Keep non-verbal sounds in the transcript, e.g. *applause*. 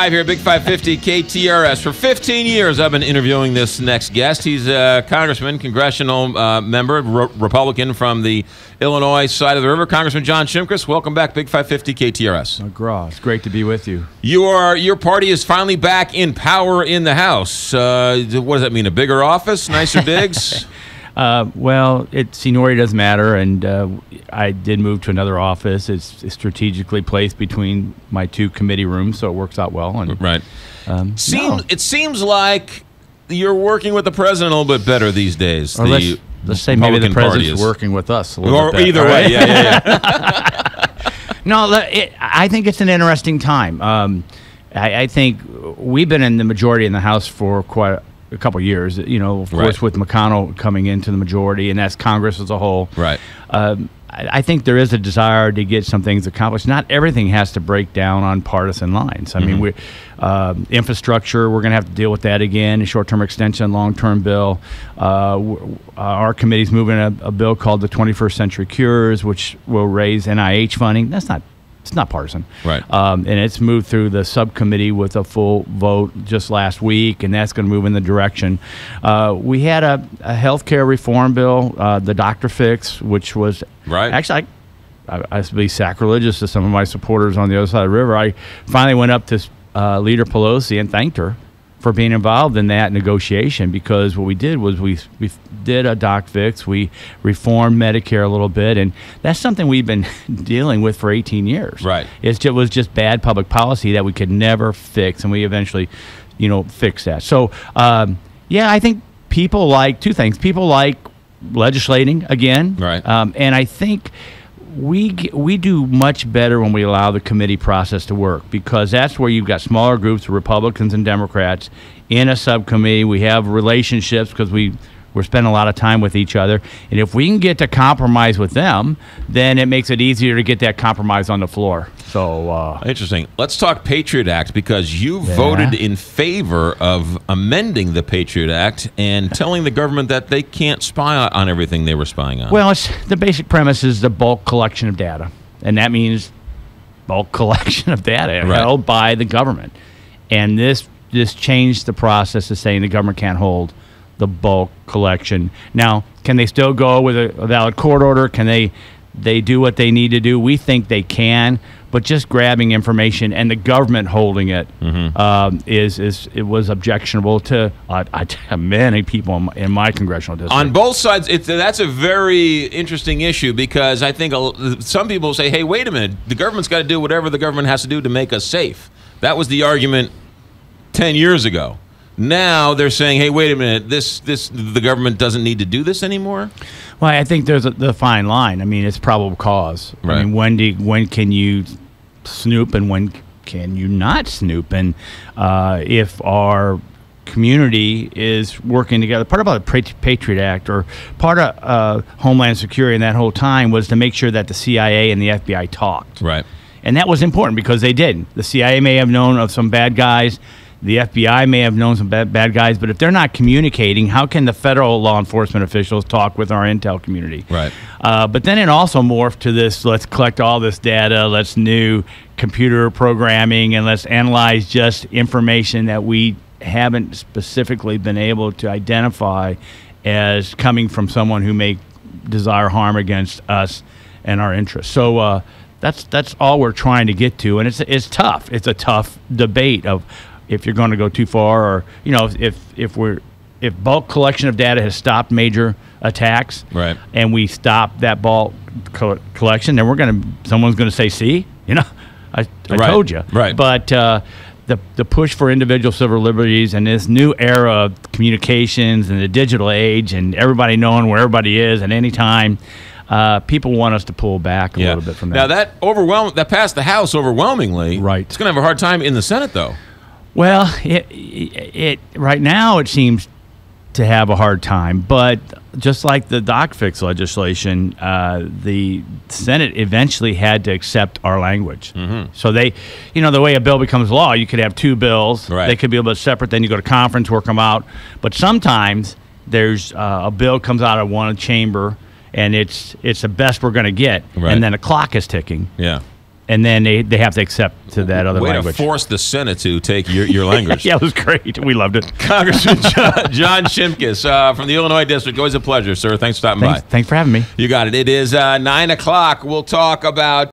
Live here, Big 550 KTRS. For 15 years, I've been interviewing this next guest. He's a congressman, congressional uh, member, re- Republican from the Illinois side of the river. Congressman John Shimkus, welcome back, Big 550 KTRS. McGraw, it's great to be with you. You are your party is finally back in power in the House. Uh, what does that mean? A bigger office, nicer digs? *laughs* Uh, well, it seniority doesn't matter, and uh, I did move to another office. It's, it's strategically placed between my two committee rooms, so it works out well. And right. um, Seem, no. It seems like you're working with the president a little bit better these days. Or the let's, let's say maybe the Republican Party president's is- working with us. A little Or bit better, either all way, right? yeah, yeah, yeah. *laughs* No, it, I think it's an interesting time. Um, I, I think we've been in the majority in the House for quite a couple years. You know, of Right. course, with McConnell coming into the majority, and that's Congress as a whole. Right. Um, I, I think there is a desire to get some things accomplished. Not everything has to break down on partisan lines. I mean, we um infrastructure. We're going to have to deal with that again. Short-term extension, long-term bill. Uh, uh, our committee's moving a, a bill called the 21st Century Cures, which will raise NIH funding. That's not. It's not partisan, Right. Um, and it's moved through the subcommittee with a full vote just last week, and that's going to move in the direction. Uh, we had a, a health care reform bill, uh, the Doctor Fix, which was Right. Actually, I, I, to be sacrilegious to some of my supporters on the other side of the river. I finally went up to uh, Leader Pelosi and thanked her for being involved in that negotiation because what we did was we we did a doc fix, we reformed Medicare a little bit, and that's something we've been *laughs* dealing with for 18 years. Right. It's just, it was just bad public policy that we could never fix, and we eventually, you know, fixed that. So, um, yeah, I think people like two things. People like legislating again, Right. Um, and I think we we do much better when we allow the committee process to work because that's where you've got smaller groups of Republicans and Democrats in a subcommittee. We have relationships because we we're spending a lot of time with each other, and if we can get to compromise with them, then it makes it easier to get that compromise on the floor. So. Uh, Interesting. Let's talk Patriot Act because you Yeah. voted in favor of amending the Patriot Act and telling the government that they can't spy on everything they were spying on. Well, it's the basic premise is the bulk collection of data, and that means bulk *laughs* collection of data Right. held by the government. And this this changed the process of saying the government can't hold the bulk collection. Now, can they still go with a, a valid court order? Can they they do what they need to do? We think they can, but just grabbing information and the government holding it um, is is it was objectionable to uh, uh, *laughs* many people in my, in my congressional district. on both sides, it's, that's a very interesting issue because I think a- some people say, "Hey, wait a minute! The government's got to do whatever the government has to do to make us safe." That was the argument ten years ago. Now they're saying, "Hey, wait a minute! This this the government doesn't need to do this anymore." Well, I think there's a the fine line. I mean, it's probable cause. Right. I mean, when do when can you snoop and when can you not snoop? And uh, if our community is working together, part about the Patriot Act or part of uh, Homeland Security in that whole time was to make sure that the CIA and the FBI talked. Right. And that was important because they did. The CIA may have known of some bad guys. The FBI may have known some bad, bad guys, but if they're not communicating, how can the federal law enforcement officials talk with our intel community? Right. Uh, but then it also morphed to this let's collect all this data, let's new computer programming, and let's analyze just information that we haven't specifically been able to identify as coming from someone who may desire harm against us and our interests. So uh, that's that's all we're trying to get to, and it's it's tough. It's a tough debate of if you're going to go too far, or you know, if if we're if bulk collection of data has stopped major attacks, Right. and we stop that bulk co- collection, then we're going to someone's going to say, "See, you know, I, I Right, told you." right. But uh, the the push for individual civil liberties and this new era of communications and the digital age and everybody knowing where everybody is at any time, uh, people want us to pull back a little bit from that. Now that overwhelm that passed the House overwhelmingly. Right. It's going to have a hard time in the Senate, though. Well, it, it, it right now it seems to have a hard time, but just like the doc fix legislation, uh, the Senate eventually had to accept our language. Mm-hmm. So they, you know, the way a bill becomes law, you could have two bills. Right. They could be a little bit separate. Then you go to conference, work them out. But sometimes there's uh, a bill comes out of one chamber, and it's it's the best we're going to get, Right. and then a clock is ticking Yeah. And then they, they have to accept to that other Way language. to force the Senate to take your, your language. *laughs* yeah, it was great. We loved it. Congressman John, John Shimkus uh, from the Illinois District. Always a pleasure, sir. Thanks for stopping Thanks, by. thanks for having me. You got it. It is uh, 9 o'clock. We'll talk about